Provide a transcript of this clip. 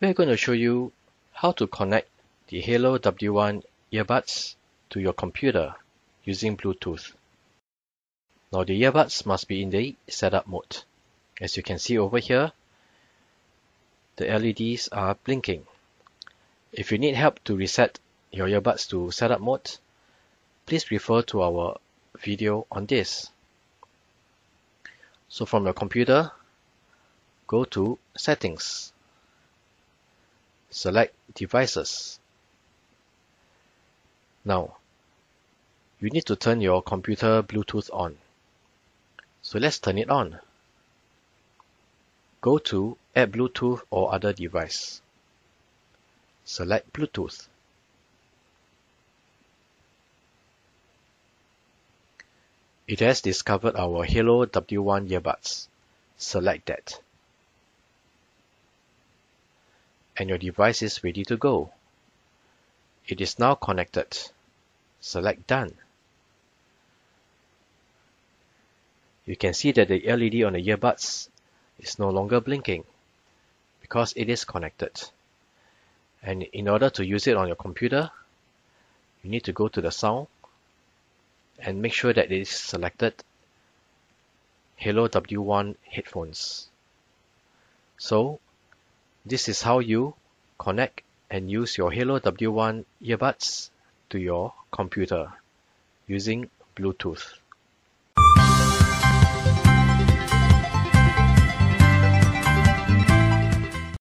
We're going to show you how to connect the Haylou W1 earbuds to your computer using Bluetooth. Now the earbuds must be in the setup mode. As you can see over here, the LEDs are blinking. If you need help to reset your earbuds to setup mode, please refer to our video on this. So from your computer, go to Settings. Select Devices. Now, you need to turn your computer Bluetooth on. So let's turn it on. Go to Add Bluetooth or other device. Select Bluetooth. It has discovered our Haylou W1 earbuds. Select that. And your device is ready to go. It is now connected. Select Done. You can see that the LED on the earbuds is no longer blinking because it is connected. And in order to use it on your computer, you need to go to the sound and make sure that it is selected Haylou W1 headphones. So this is how you connect and use your Haylou W1 earbuds to your computer using Bluetooth.